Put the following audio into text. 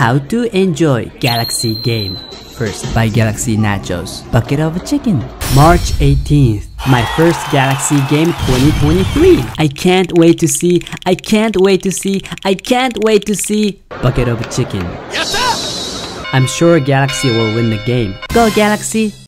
How to enjoy Galaxy game. First, buy Galaxy Nachos. Bucket of chicken. March 18th. My first Galaxy game 2023. I can't wait to see. I can't wait to see. I can't wait to see. Bucket of chicken. Yes, sir! I'm sure Galaxy will win the game. Go Galaxy!